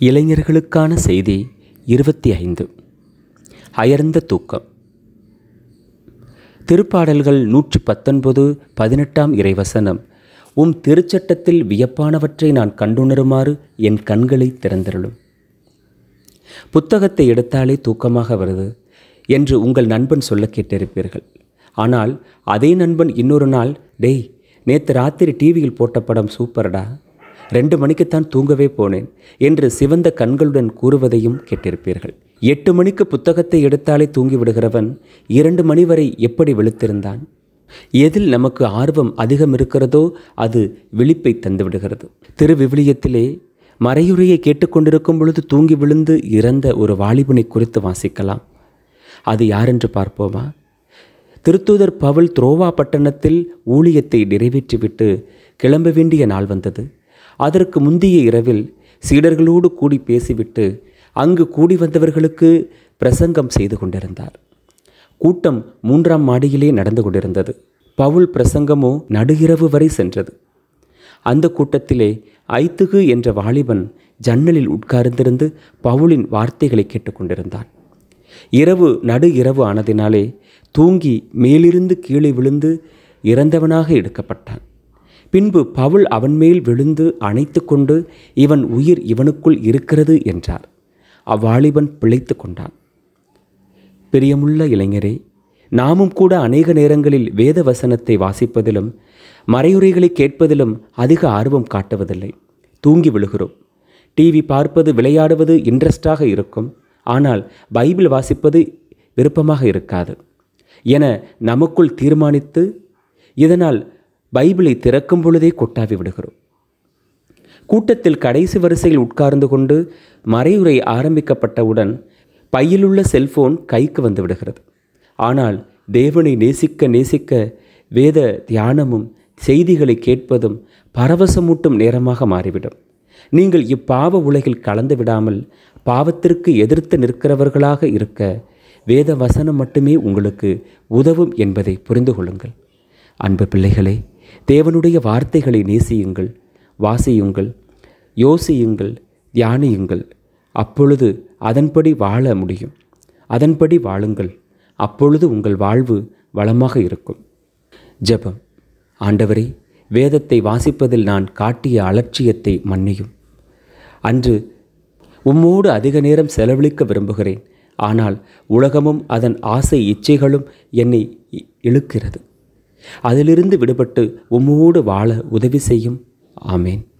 இளைஞர்களுக்கான செய்தி இருபத்தி ஐந்து. அயர்ந்த தூக்கம். திருப்பாடல்கள் நூற்றி பத்தொன்பது பதினெட்டாம் இறைவசனம். உம் திருச்சட்டத்தில் வியப்பானவற்றை நான் கண்டுணருமாறு என் கண்களை திறந்திருளும். புத்தகத்தை எடுத்தாலே தூக்கமாக வருது என்று உங்கள் நண்பன் சொல்ல கேட்டிருப்பீர்கள். ஆனால் அதே நண்பன் இன்னொரு நாள் டேய் நேற்று ராத்திரி டிவியில் போட்ட படம் சூப்பர்டா. ரெண்டு மணிக்குத்தான் தூங்கவே போனேன் என்று சிவந்த கண்களுடன் கூறுவதையும் கேட்டிருப்பீர்கள். எட்டு மணிக்கு புத்தகத்தை எடுத்தாலே தூங்கி விடுகிறவன் இரண்டு மணி வரை எப்படி விழுத்திருந்தான்? எதில் நமக்கு ஆர்வம் அதிகம் இருக்கிறதோ அது விழிப்பை தந்துவிடுகிறது திருவிவிலியத்திலே மறையுறையை கேட்டுக்கொண்டிருக்கும் பொழுது தூங்கி விழுந்து இறந்த ஒரு வாலிபனை குறித்து வாசிக்கலாம். அது யாரென்று பார்ப்போமா? திருத்தூதர் பவுல் துரோவா பட்டணத்தில் ஊழியத்தை நிறைவேற்றிவிட்டு கிளம்ப வேண்டிய நாள் வந்தது. அதற்கு முந்தைய இரவில் சீடர்களோடு கூடி பேசிவிட்டு அங்கு கூடி வந்தவர்களுக்கு பிரசங்கம் செய்து கொண்டிருந்தார். கூட்டம் மூன்றாம் மாடியிலே நடந்து கொண்டிருந்தது. பவுல் பிரசங்கமோ நடுகிரவு வரை சென்றது. அந்த கூட்டத்திலே ஐத்துகு என்ற வாலிபன் ஜன்னலில் உட்கார்ந்திருந்து பவுலின் வார்த்தைகளை கேட்டுக்கொண்டிருந்தான் இரவு நடு இரவு ஆனதினாலே தூங்கி மேலிருந்து கீழே விழுந்து இறந்தவனாக எடுக்கப்பட்டான். பின்பு பவுல் அவன் மேல் விழுந்து அணைத்து கொண்டு இவன் உயிர் இவனுக்குள் இருக்கிறது என்றார். அவ்வாலிபன் பிழைத்து கொண்டான். பிரியமுள்ள இளைஞரே நாமும் கூட அநேக நேரங்களில் வேத வசனத்தை வாசிப்பதிலும் மறையுறைகளை கேட்பதிலும் அதிக ஆர்வம் காட்டுவதில்லை. தூங்கி விழுகிறோம். டிவி பார்ப்பது விளையாடுவது இன்ட்ரெஸ்டாக இருக்கும். ஆனால் பைபிள் வாசிப்பது விருப்பமாக இருக்காது. என நமக்குள் தீர்மானித்து இதனால் பைபிளை திறக்கும் பொழுதே கொட்டாவி விடுகிறோம். கூட்டத்தில் கடைசி வரிசையில் உட்கார்ந்து கொண்டு மறையுறை ஆரம்பிக்கப்பட்டவுடன் பையிலுள்ள செல்போன் கைக்கு வந்து விடுகிறது. ஆனால் தேவனை நேசிக்க நேசிக்க வேத தியானமும் செய்திகளை கேட்பதும் பரவசமூட்டும் நேரமாக மாறிவிடும். நீங்கள் இப்பாவ உலகில் கலந்து விடாமல் பாவத்திற்கு எதிர்த்து நிற்கிறவர்களாக இருக்க வேத வசனம் மட்டுமே உங்களுக்கு உதவும் என்பதை புரிந்து கொள்ளுங்கள். அன்பு பிள்ளைகளே தேவனுடைய வார்த்தைகளை நேசியுங்கள் வாசியுங்கள் யோசியுங்கள் தியானியுங்கள். அப்பொழுது அதன்படி வாழ முடியும். அதன்படி வாழுங்கள். அப்பொழுது உங்கள் வாழ்வு வளமாக இருக்கும். ஜெபம். ஆண்டவரே வேதத்தை வாசிப்பதில் நான் காட்டிய அலட்சியத்தை மன்னியும். அன்று உம்மோடு அதிக நேரம் செலவழிக்க விரும்புகிறேன். ஆனால் உலகமும் அதன் ஆசை இச்சைகளும் என்னை இ- இழுக்கிறது. அதிலிருந்து விடுபட்டு உம்மோடு வாழ உதவி செய்யும். ஆமேன்.